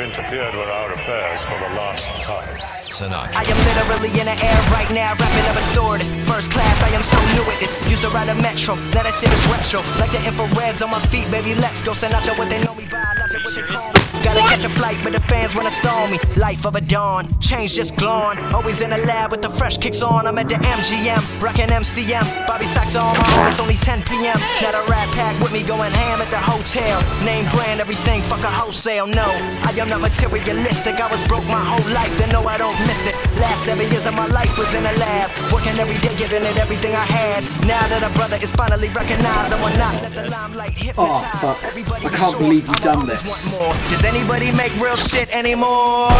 have interfered with our affairs for the last time. Sinatra. I am literally in the air right now, wrapping up a stewardess. First class, I am so new at this. Used to ride a metro, let us see this retro. Like the infrareds on my feet, baby, let's go. Sinatra, what they know me by, not what they call me. Gotta catch a flight, but the fans wanna storm me. Life of a dawn, change just gone. Always in a lab with the fresh kicks on. I'm at the MGM, rockin' MCM. Bobby Sox on my own, it's only 10 p.m. Now the rap pass with me going ham at the hotel. Name brand, everything, fuck a wholesale. No, I am not materialistic. I was broke my whole life, then no, I don't miss it. Last seven years of my life was in the lab, working every day, giving it everything I had. Now that a brother is finally recognized, I will not let the limelight oh, hypnotize. Oh, fuck. Everybody I can't sure believe you've done this. want more. Does anybody make real shit anymore?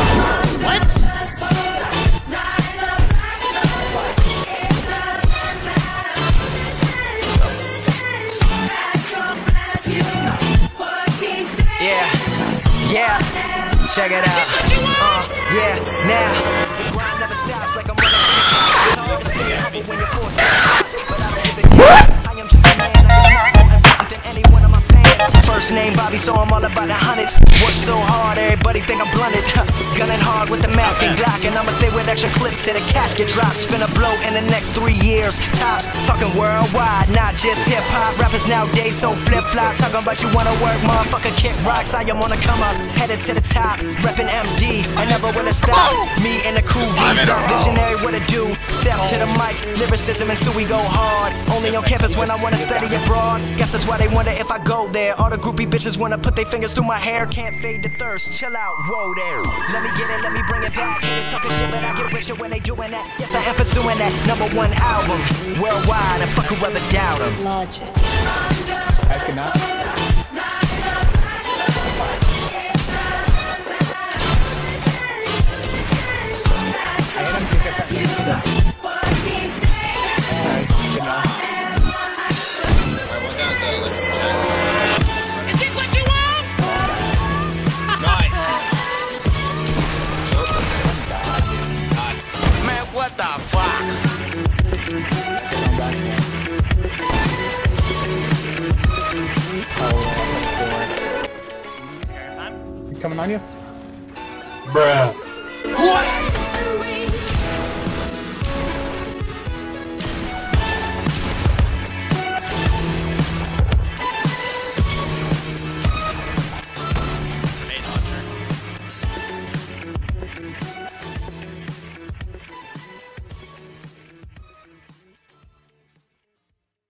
What? Check it out. Uh, yeah, now the grind never stops like I'm running. It's stay humble when you're forced to but I don't give a damn. I am just a man. I am more important than any one of my fans. First name Bobby, so I'm all about the hundreds. Work so hard, everybody think I'm blunted. Gunning hard with the mask and Glock, and I'ma stay with extra clips till the casket drops. Finna blow in the next three years. Tops talking worldwide, not just hip hop. Rappers nowadays so flip flop, talking about you wanna work, motherfucker kick rocks. I am on the come up, headed to the top, reppin' MD. I never wanna stop. Me and the crew, visionary, what to do. Step to the mic, lyricism and so we go hard. Only on campus when I wanna study abroad. Guess that's why they wonder if I go there. All the groupie bitches wanna put their fingers through my hair. Can't fade the thirst, chill out, whoa there. Let me get it, let me bring it back. Haters talking shit, but I get richer when they doing that. Yes, I am pursuing that number one album worldwide. And fuck whoever doubt 'em. Logic. I cannot. Ayan what the fuck? Coming on you? Bruh.